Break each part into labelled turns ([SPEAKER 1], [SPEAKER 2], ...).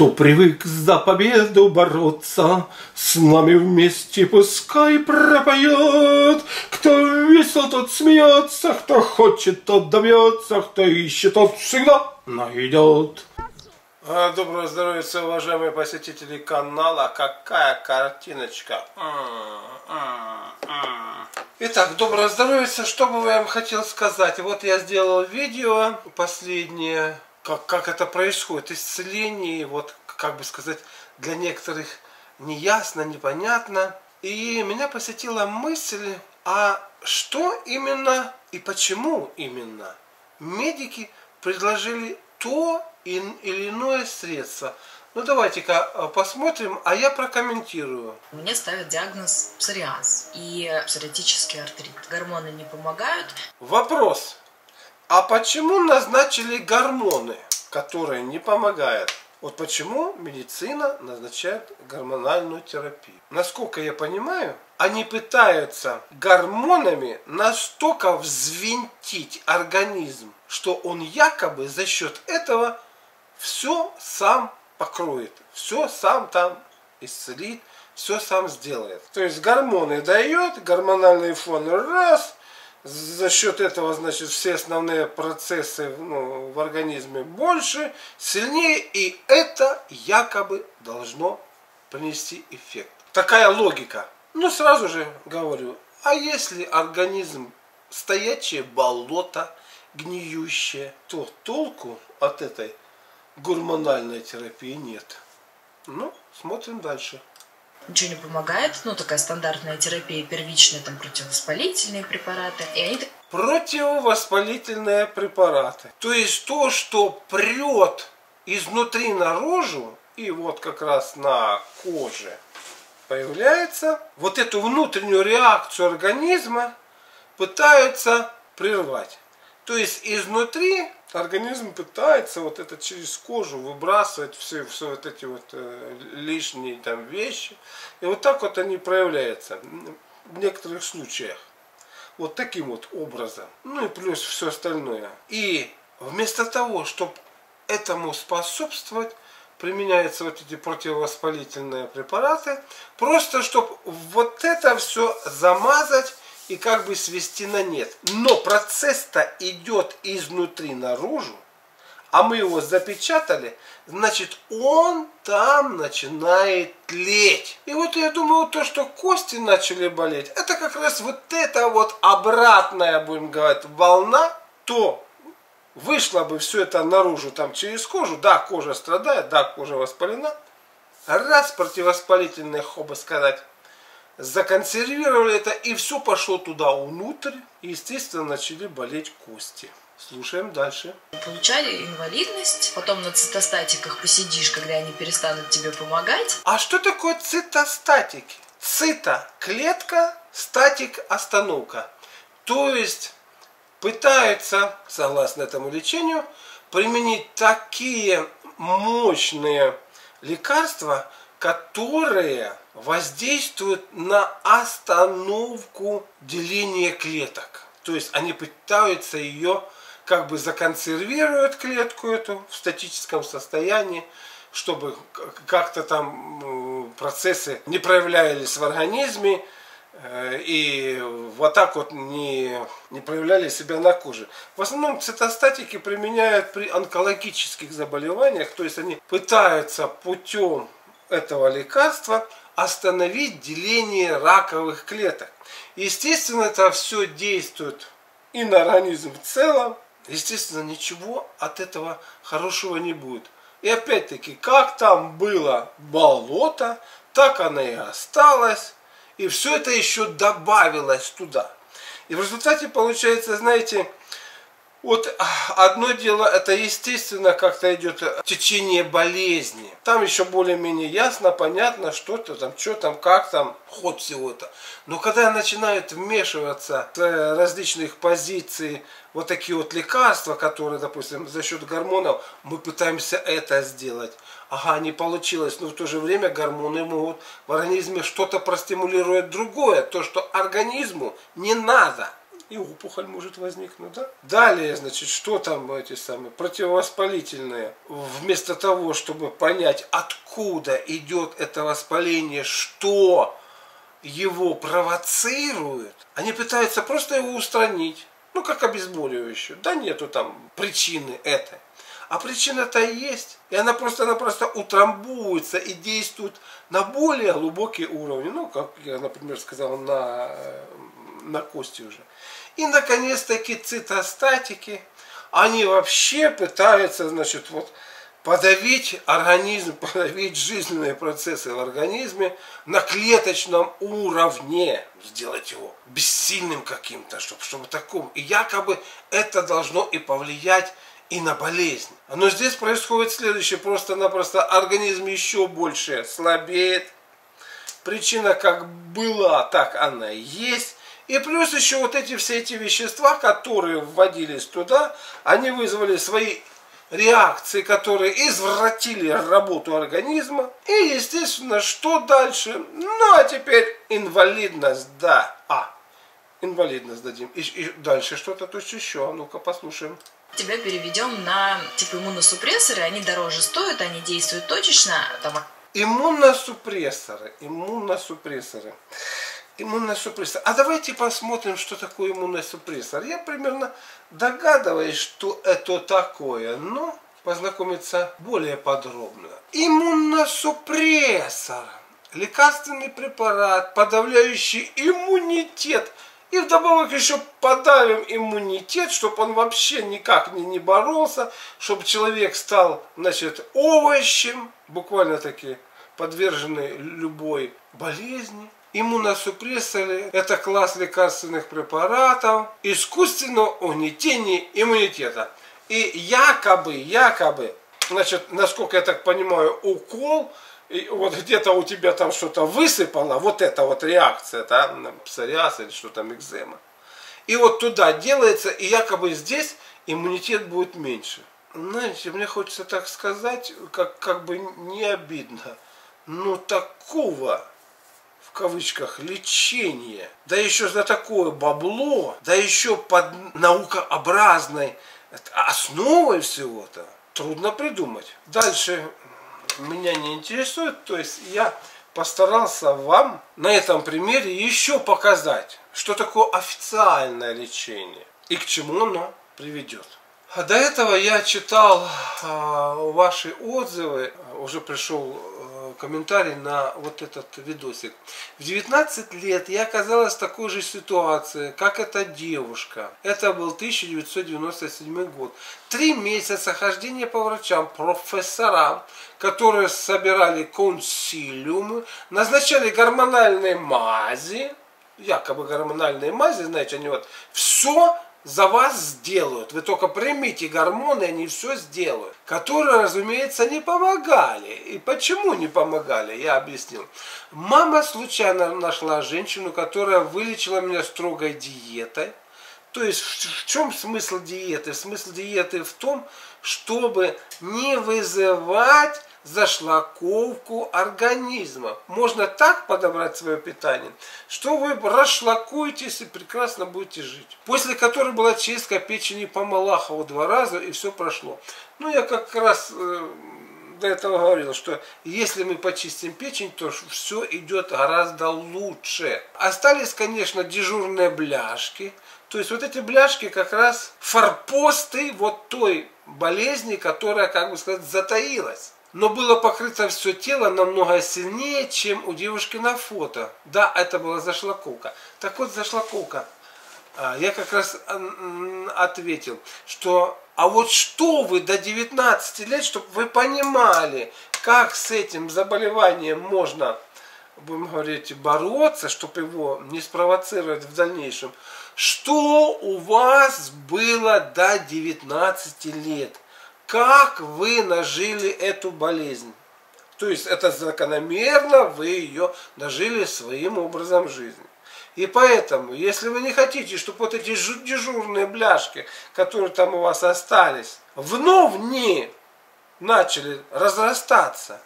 [SPEAKER 1] Кто привык за победу бороться, С нами вместе пускай пропоет. Кто весел, тот смеется, Кто хочет, тот добьется, Кто ищет, тот всегда найдет. А, доброго здоровья, уважаемые посетители канала. Какая картиночка. Итак, доброго здоровья. Что бы я вам хотел сказать? Вот я сделал видео последнее как, как это происходит, исцеление, вот, как бы сказать, для некоторых неясно, непонятно. И меня посетила мысль, а что именно и почему именно медики предложили то или иное средство. Ну давайте-ка э, посмотрим, а я прокомментирую.
[SPEAKER 2] Мне ставят диагноз псориаз и псориатический артрит. Гормоны не помогают.
[SPEAKER 1] Вопрос. А почему назначили гормоны, которые не помогают? Вот почему медицина назначает гормональную терапию. Насколько я понимаю, они пытаются гормонами настолько взвинтить организм, что он якобы за счет этого все сам покроет, все сам там исцелит, все сам сделает. То есть гормоны дает, гормональный фон раз – за счет этого, значит, все основные процессы ну, в организме больше, сильнее, и это якобы должно принести эффект. Такая логика. Ну, сразу же говорю, а если организм стоячее болото, гниющее, то толку от этой гормональной терапии нет. Ну, смотрим дальше
[SPEAKER 2] ничего не помогает, ну, такая стандартная терапия первичная, там, противовоспалительные препараты, и они...
[SPEAKER 1] Противовоспалительные препараты. То есть то, что прет изнутри наружу, и вот как раз на коже появляется, вот эту внутреннюю реакцию организма пытаются прервать. То есть изнутри организм пытается вот это через кожу выбрасывать все, все вот эти вот э, лишние там вещи. И вот так вот они проявляются в некоторых случаях. Вот таким вот образом. Ну и плюс все остальное. И вместо того, чтобы этому способствовать, применяются вот эти противовоспалительные препараты, просто чтобы вот это все замазать и как бы свести на нет. Но процесс-то идет изнутри наружу, а мы его запечатали, значит он там начинает тлеть. И вот я думаю, то, что кости начали болеть, это как раз вот эта вот обратная, будем говорить, волна, то вышло бы все это наружу там через кожу, да, кожа страдает, да, кожа воспалена, раз противовоспалительные, хоба сказать, законсервировали это, и все пошло туда внутрь, и, естественно, начали болеть кости. Слушаем дальше.
[SPEAKER 2] Получали инвалидность, потом на цитостатиках посидишь, когда они перестанут тебе помогать.
[SPEAKER 1] А что такое цитостатики? Цита – клетка, статик – остановка. То есть пытаются, согласно этому лечению, применить такие мощные лекарства, которые воздействуют на остановку деления клеток. То есть они пытаются ее как бы законсервировать клетку эту в статическом состоянии, чтобы как-то там процессы не проявлялись в организме, э, и вот так вот не, не проявляли себя на коже. В основном цитостатики применяют при онкологических заболеваниях, то есть они пытаются путем этого лекарства остановить деление раковых клеток. Естественно, это все действует и на организм в целом. Естественно, ничего от этого хорошего не будет. И опять-таки, как там было болото, так оно и осталось. И все это еще добавилось туда. И в результате получается, знаете, вот одно дело, это естественно как-то идет течение болезни. Там еще более-менее ясно, понятно, что то там, что там, как там, ход всего это. Но когда начинают вмешиваться с э, различных позиций вот такие вот лекарства, которые, допустим, за счет гормонов, мы пытаемся это сделать. Ага, не получилось, но в то же время гормоны могут в организме что-то простимулировать другое, то, что организму не надо. И опухоль может возникнуть, да? Далее, значит, что там эти самые противовоспалительные? Вместо того, чтобы понять, откуда идет это воспаление, что его провоцирует, они пытаются просто его устранить. Ну, как обезболивающее. Да нету там причины этой. А причина-то есть. И она просто-напросто утрамбуется и действует на более глубокие уровни. Ну, как я, например, сказал, на, на кости уже. И, наконец-таки, цитостатики, они вообще пытаются, значит, вот подавить организм, подавить жизненные процессы в организме на клеточном уровне, сделать его бессильным каким-то, чтобы, чтобы таком. И якобы это должно и повлиять и на болезнь. Но здесь происходит следующее. Просто-напросто организм еще больше слабеет. Причина как была, так она и есть. И плюс еще вот эти все эти вещества, которые вводились туда, они вызвали свои реакции, которые извратили работу организма. И, естественно, что дальше? Ну, а теперь инвалидность, да. А, инвалидность дадим. И, и дальше что-то то есть еще. А ну-ка послушаем
[SPEAKER 2] тебя переведем на типа иммуносупрессоры, они дороже стоят, они действуют точечно. Там...
[SPEAKER 1] Иммуносупрессоры, иммуносупрессоры. Иммуносупрессор. А давайте посмотрим, что такое иммуносупрессор. Я примерно догадываюсь, что это такое, но познакомиться более подробно. Иммуносупрессор. Лекарственный препарат, подавляющий иммунитет – и вдобавок еще подавим иммунитет, чтобы он вообще никак не, не боролся, чтобы человек стал, значит, овощем, буквально таки подверженный любой болезни. Иммуносупрессоры – это класс лекарственных препаратов искусственного угнетения иммунитета. И якобы, якобы, значит, насколько я так понимаю, укол – и вот где-то у тебя там что-то высыпало, вот эта вот реакция, да, псориаз или что там, экзема. И вот туда делается, и якобы здесь иммунитет будет меньше. Знаете, мне хочется так сказать, как, как бы не обидно, но такого в кавычках лечения, да еще за такое бабло, да еще под наукообразной основой всего-то, трудно придумать. Дальше меня не интересует. То есть я постарался вам на этом примере еще показать, что такое официальное лечение и к чему оно приведет. А до этого я читал а, ваши отзывы, уже пришел комментарий на вот этот видосик. В 19 лет я оказалась в такой же ситуации, как эта девушка. Это был 1997 год. Три месяца хождения по врачам, профессорам, которые собирали консилиумы, назначали гормональные мази, якобы гормональные мази, знаете, они вот все за вас сделают. Вы только примите гормоны, они все сделают. Которые, разумеется, не помогали. И почему не помогали, я объяснил. Мама случайно нашла женщину, которая вылечила меня строгой диетой. То есть в чем смысл диеты? Смысл диеты в том, чтобы не вызывать зашлаковку организма. Можно так подобрать свое питание, что вы расшлакуетесь и прекрасно будете жить. После которой была чистка печени по Малахову два раза и все прошло. Ну, я как раз э, до этого говорил, что если мы почистим печень, то все идет гораздо лучше. Остались, конечно, дежурные бляшки. То есть вот эти бляшки как раз форпосты вот той болезни, которая, как бы сказать, затаилась но было покрыто все тело намного сильнее, чем у девушки на фото. Да, это была зашлаковка. Так вот, зашлаковка. А, я как раз ответил, что а вот что вы до 19 лет, чтобы вы понимали, как с этим заболеванием можно, будем говорить, бороться, чтобы его не спровоцировать в дальнейшем. Что у вас было до 19 лет? Как вы нажили эту болезнь. То есть это закономерно, вы ее нажили своим образом жизни. И поэтому, если вы не хотите, чтобы вот эти дежурные бляшки, которые там у вас остались, вновь не начали разрастаться,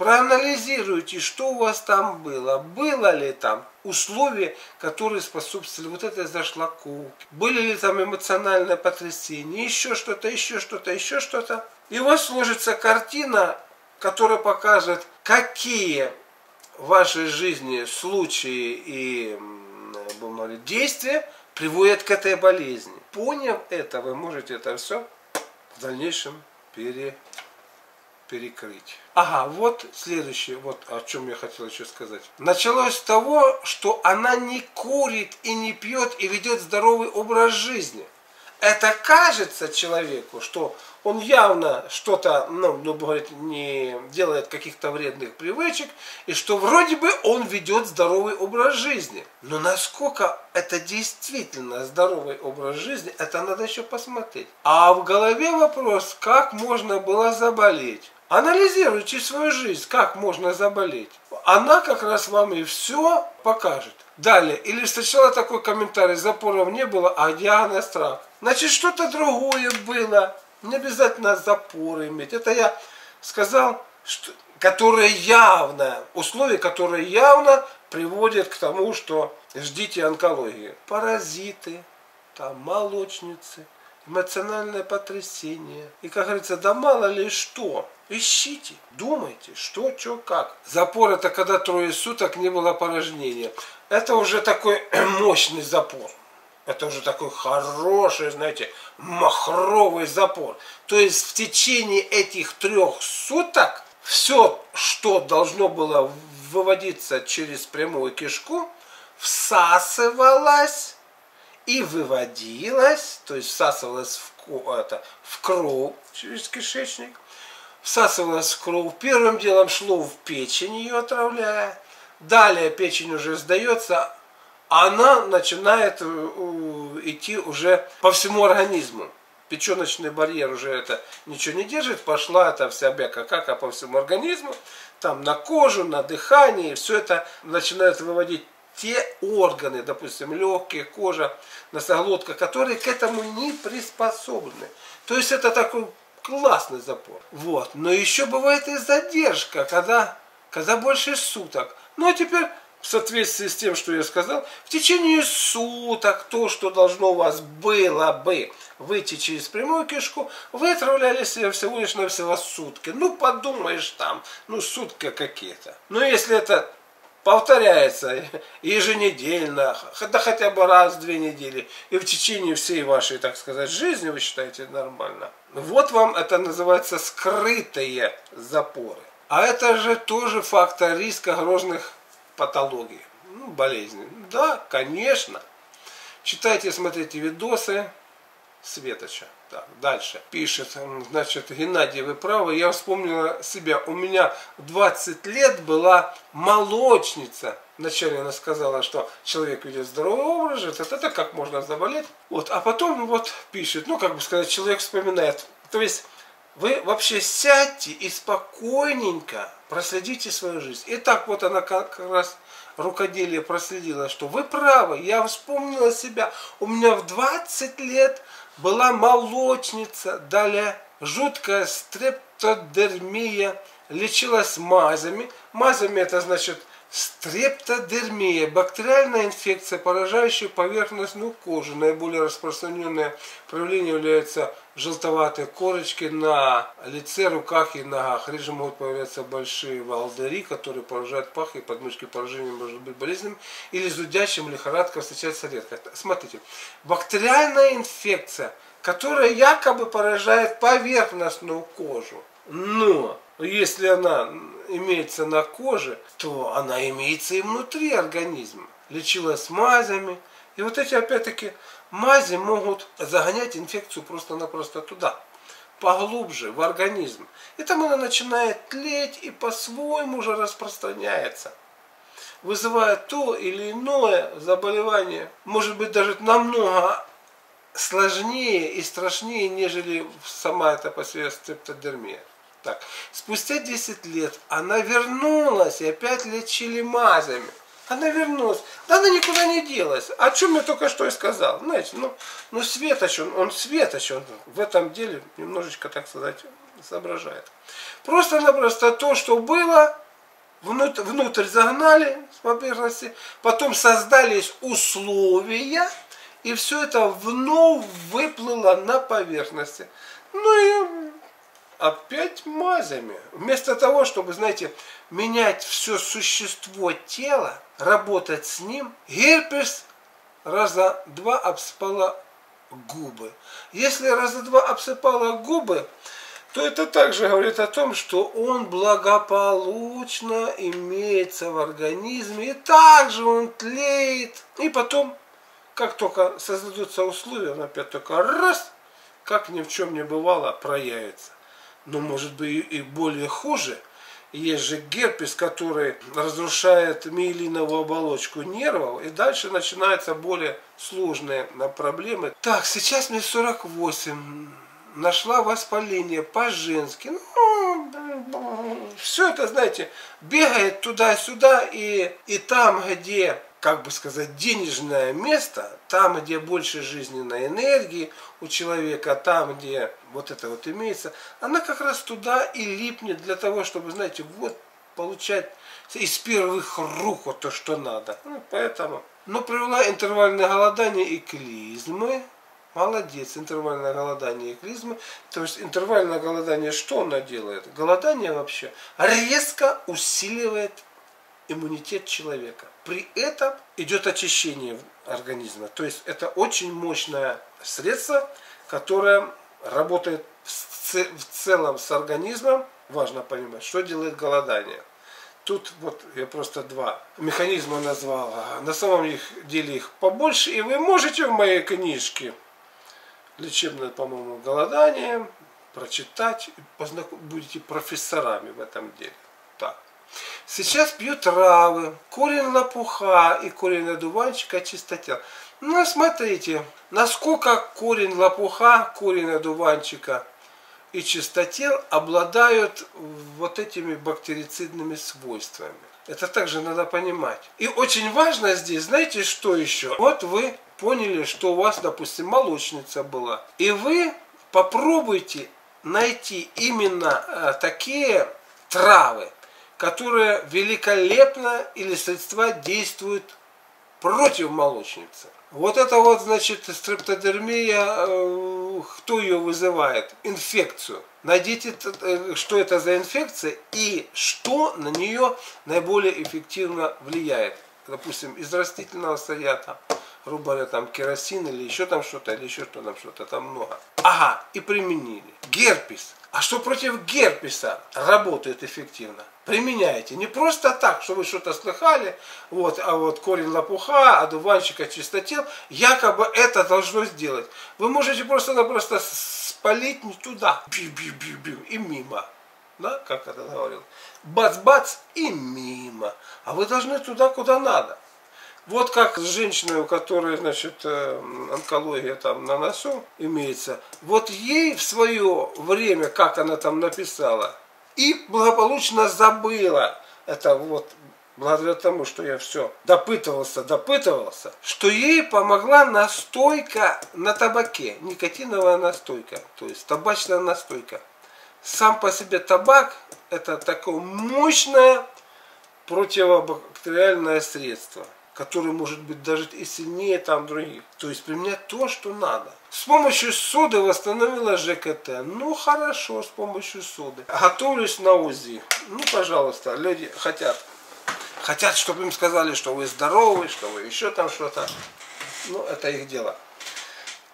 [SPEAKER 1] проанализируйте, что у вас там было. Было ли там условия, которые способствовали вот этой зашлаку. Были ли там эмоциональное потрясение, еще что-то, еще что-то, еще что-то. И у вас сложится картина, которая покажет, какие в вашей жизни случаи и будем говорить, действия приводят к этой болезни. Поняв это, вы можете это все в дальнейшем пере, перекрыть. Ага, вот следующее, вот о чем я хотел еще сказать. Началось с того, что она не курит и не пьет и ведет здоровый образ жизни. Это кажется человеку, что он явно что-то, ну, ну, говорит, не делает каких-то вредных привычек, и что вроде бы он ведет здоровый образ жизни. Но насколько это действительно здоровый образ жизни, это надо еще посмотреть. А в голове вопрос, как можно было заболеть. Анализируйте свою жизнь, как можно заболеть. Она как раз вам и все покажет. Далее, или встречала такой комментарий, запоров не было, а диагноз рак. Значит, что-то другое было. Не обязательно запоры иметь. Это я сказал, что, которые явно, условия, которые явно приводят к тому, что ждите онкологии. Паразиты, там, молочницы, эмоциональное потрясение. И, как говорится, да мало ли что. Ищите, думайте, что, что, как. Запор это когда трое суток не было порожнения. Это уже такой мощный запор. Это уже такой хороший, знаете, махровый запор. То есть в течение этих трех суток все, что должно было выводиться через прямую кишку, всасывалось и выводилось, то есть всасывалось в, это, в кровь через кишечник, всасывалось в кровь. Первым делом шло в печень ее отравляя. Далее печень уже сдается, она начинает э, идти уже по всему организму. Печеночный барьер уже это ничего не держит, пошла эта вся бяка кака по всему организму, там на кожу, на дыхание, все это начинает выводить те органы, допустим, легкие, кожа, носоглотка, которые к этому не приспособлены. То есть это такой классный запор. Вот. Но еще бывает и задержка, когда, когда больше суток. Ну а теперь в соответствии с тем, что я сказал, в течение суток то, что должно у вас было бы выйти через прямую кишку, вы отравляли себя всего лишь на всего сутки. Ну, подумаешь там, ну, сутки какие-то. Но если это повторяется еженедельно, да хотя бы раз в две недели, и в течение всей вашей, так сказать, жизни вы считаете нормально, вот вам это называется скрытые запоры. А это же тоже фактор риска грозных патологии, ну, болезни. Да, конечно. Читайте, смотрите видосы Светоча. Так, дальше. Пишет, значит, Геннадий, вы правы, я вспомнила себя. У меня 20 лет была молочница. Вначале она сказала, что человек ведет здоровый образ жизни, это, как можно заболеть. Вот, а потом вот пишет, ну, как бы сказать, человек вспоминает. То есть, вы вообще сядьте и спокойненько проследите свою жизнь. И так вот она как раз рукоделие проследила, что вы правы, я вспомнила себя. У меня в 20 лет была молочница, далее жуткая стрептодермия, лечилась мазями. Мазями это значит Стрептодермия – бактериальная инфекция, поражающая поверхностную кожу. Наиболее распространенное проявление является желтоватые корочки на лице, руках и ногах. Реже могут появляться большие волдыри, которые поражают пах и подмышки. Поражение может быть болезненным или зудящим, лихорадка встречается редко. Смотрите, бактериальная инфекция, которая якобы поражает поверхностную кожу. Но если она имеется на коже, то она имеется и внутри организма. Лечилась мазями. И вот эти, опять-таки, мази могут загонять инфекцию просто-напросто туда, поглубже, в организм. И там она начинает тлеть и по-своему уже распространяется. Вызывая то или иное заболевание, может быть даже намного сложнее и страшнее, нежели сама эта по себе стептодермия. Так, спустя 10 лет она вернулась и опять лечили мазями. Она вернулась. Да она никуда не делась. О чем я только что и сказал. Знаете, ну, ну Светоч, он, он Светоч, он в этом деле немножечко, так сказать, соображает. Просто-напросто то, что было, внутрь, внутрь загнали с поверхности, потом создались условия, и все это вновь выплыло на поверхности. Ну и опять мазями. Вместо того, чтобы, знаете, менять все существо тела, работать с ним, герпес раза два обсыпала губы. Если раза два обсыпала губы, то это также говорит о том, что он благополучно имеется в организме, и также он тлеет. И потом, как только создадутся условия, он опять только раз, как ни в чем не бывало, проявится. Но может быть и более хуже. Есть же герпес, который разрушает миелиновую оболочку нервов, и дальше начинаются более сложные проблемы. Так, сейчас мне 48 нашла воспаление по-женски. Ну, все это, знаете, бегает туда-сюда, и, и там, где, как бы сказать, денежное место, там, где больше жизненной энергии у человека, там, где вот это вот имеется, она как раз туда и липнет для того, чтобы, знаете, вот получать из первых рук вот то, что надо. Ну, поэтому. Но привела интервальное голодание и клизмы. Молодец, интервальное голодание и клизмы. То есть интервальное голодание что оно делает? Голодание вообще резко усиливает иммунитет человека. При этом идет очищение организма. То есть это очень мощное средство, которое работает в целом с организмом. Важно понимать, что делает голодание. Тут вот я просто два механизма назвал. На самом деле их побольше. И вы можете в моей книжке лечебное, по-моему, голодание, прочитать, будете профессорами в этом деле. Сейчас пьют травы, корень лопуха и корень одуванчика чистотел. Ну, смотрите, насколько корень лопуха, корень одуванчика и чистотел обладают вот этими бактерицидными свойствами. Это также надо понимать. И очень важно здесь, знаете, что еще? Вот вы поняли, что у вас, допустим, молочница была. И вы попробуйте найти именно э, такие травы, которые великолепно или средства действуют против молочницы. Вот это вот, значит, стрептодермия, э, кто ее вызывает? Инфекцию. Найдите, э, что это за инфекция и что на нее наиболее эффективно влияет. Допустим, из растительного сырья грубо говоря, там керосин или еще там что-то, или еще что там что-то, там много. Ага, и применили. Герпес. А что против герпеса работает эффективно? Применяйте. Не просто так, что вы что-то слыхали, вот, а вот корень лопуха, одуванчика, чистотел, якобы это должно сделать. Вы можете просто-напросто спалить не туда, бью-бью-бью-бью, и мимо. Да, как это говорил. Бац-бац и мимо. А вы должны туда, куда надо. Вот как с женщиной, у которой, значит, э, онкология там на носу имеется, вот ей в свое время, как она там написала, и благополучно забыла, это вот благодаря тому, что я все допытывался, допытывался, что ей помогла настойка на табаке, никотиновая настойка, то есть табачная настойка. Сам по себе табак это такое мощное противобактериальное средство который может быть даже и сильнее там других. То есть применять то, что надо. С помощью соды восстановила ЖКТ. Ну хорошо, с помощью соды. Готовлюсь на УЗИ. Ну, пожалуйста, люди хотят. Хотят, чтобы им сказали, что вы здоровы, что вы еще там что-то. Ну, это их дело.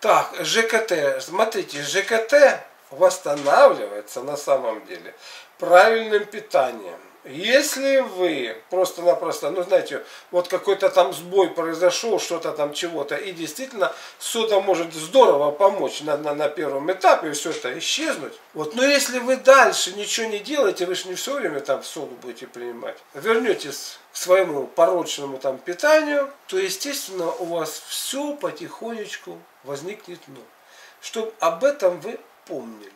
[SPEAKER 1] Так, ЖКТ. Смотрите, ЖКТ восстанавливается на самом деле правильным питанием. Если вы просто-напросто, ну знаете, вот какой-то там сбой произошел, что-то там чего-то, и действительно сода может здорово помочь на, на, на первом этапе, все это исчезнуть. Вот, но если вы дальше ничего не делаете, вы же не все время там соду будете принимать, вернетесь к своему порочному там питанию, то естественно у вас все потихонечку возникнет ну. Чтобы об этом вы помнили.